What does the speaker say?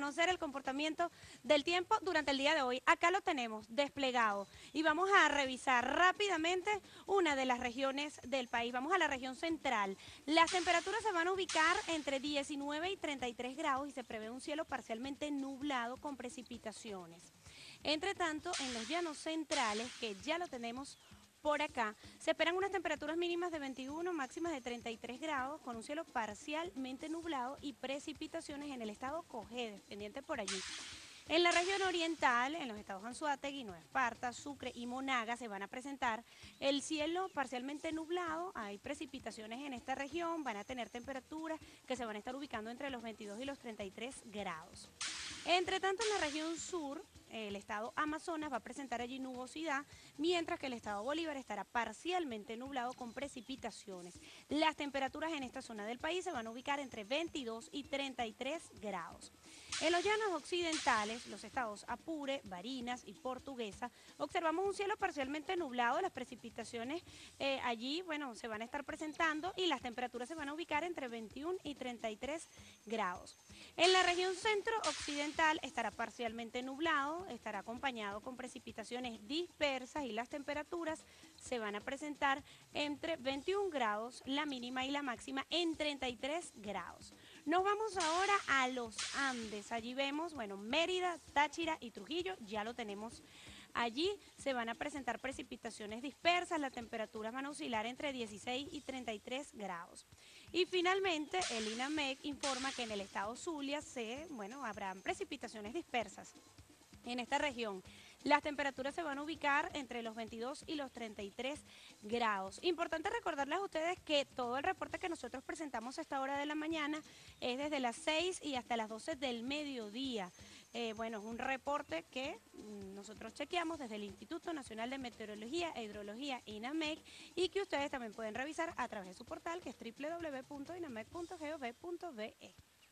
conocer el comportamiento del tiempo durante el día de hoy. Acá lo tenemos desplegado y vamos a revisar rápidamente una de las regiones del país. Vamos a la región central. Las temperaturas se van a ubicar entre 19 y 33 grados y se prevé un cielo parcialmente nublado con precipitaciones. Entre tanto, en los llanos centrales, que ya lo tenemos por acá. Se esperan unas temperaturas mínimas de 21, máximas de 33 grados, con un cielo parcialmente nublado y precipitaciones en el estado Cojedes, pendiente por allí. En la región oriental, en los estados Anzuategui, Nueva Esparta, Sucre y Monaga, se van a presentar el cielo parcialmente nublado. Hay precipitaciones en esta región, van a tener temperaturas que se van a estar ubicando entre los 22 y los 33 grados. Entre tanto, en la región sur, el estado Amazonas va a presentar allí nubosidad, mientras que el estado Bolívar estará parcialmente nublado con precipitaciones. Las temperaturas en esta zona del país se van a ubicar entre 22 y 33 grados. En los llanos occidentales, los estados Apure, Barinas y Portuguesa, observamos un cielo parcialmente nublado. Las precipitaciones eh, allí, bueno, se van a estar presentando y las temperaturas se van a ubicar entre 21 y 33 grados. En la región centro-occidental estará parcialmente nublado, estará acompañado con precipitaciones dispersas y las temperaturas se van a presentar entre 21 grados, la mínima y la máxima en 33 grados. Nos vamos ahora a los Andes. Allí vemos, bueno, Mérida, Táchira y Trujillo, ya lo tenemos Allí se van a presentar precipitaciones dispersas, las temperaturas van a oscilar entre 16 y 33 grados. Y finalmente, el INAMEC informa que en el estado Zulia se, bueno, habrán precipitaciones dispersas en esta región. Las temperaturas se van a ubicar entre los 22 y los 33 grados. Importante recordarles a ustedes que todo el reporte que nosotros presentamos a esta hora de la mañana es desde las 6 y hasta las 12 del mediodía. Eh, bueno, es un reporte que mm, nosotros chequeamos desde el Instituto Nacional de Meteorología e Hidrología, INAMEC, y que ustedes también pueden revisar a través de su portal que es www.inamec.gov.be.